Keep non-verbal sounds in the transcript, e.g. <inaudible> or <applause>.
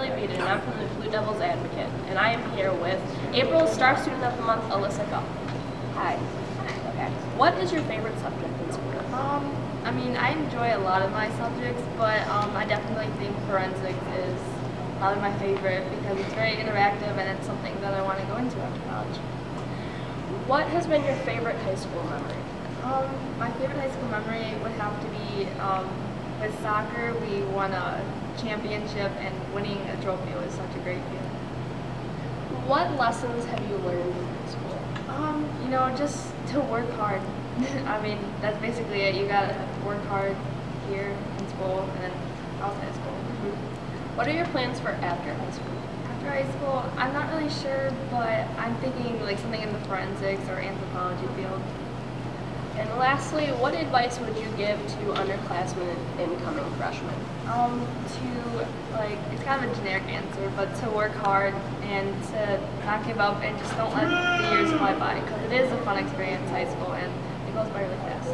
Haley and I'm from the Blue Devils Advocate, and I am here with April Star Student of the Month, Alyssa Gall. Hi. Okay. What is your favorite subject in school? Um, I mean, I enjoy a lot of my subjects, but um, I definitely think forensics is probably my favorite because it's very interactive and it's something that I want to go into after college. What has been your favorite high school memory? Um, my favorite high school memory would have to be um, with soccer. We won a championship and winning a trophy was such a great feeling. What lessons have you learned in school? Um, you know, just to work hard. <laughs> I mean, that's basically it. You gotta work hard here in school and then outside of school. What are your plans for after high school? After high school, I'm not really sure, but I'm thinking like something in the forensics or anthropology field. Lastly, what advice would you give to underclassmen and incoming freshmen? Um, to like, it's kind of a generic answer, but to work hard and to not give up and just don't let the years fly by because it is a fun experience, high school, and it goes by really fast.